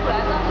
出来呢？